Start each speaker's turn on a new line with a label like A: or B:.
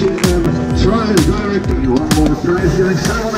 A: Richard Evans, drive one more time,